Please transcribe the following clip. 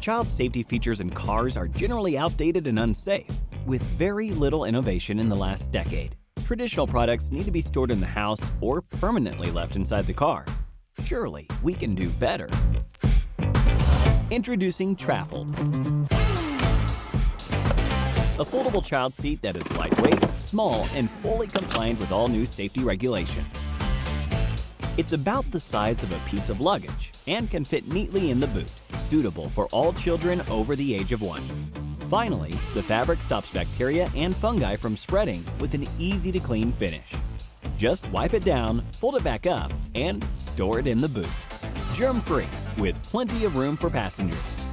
child safety features in cars are generally outdated and unsafe, with very little innovation in the last decade. Traditional products need to be stored in the house or permanently left inside the car. Surely we can do better. Introducing Trafold. A foldable child seat that is lightweight, small, and fully compliant with all new safety regulations. It's about the size of a piece of luggage and can fit neatly in the boot, suitable for all children over the age of one. Finally, the fabric stops bacteria and fungi from spreading with an easy to clean finish. Just wipe it down, fold it back up, and store it in the boot. Germ-free, with plenty of room for passengers.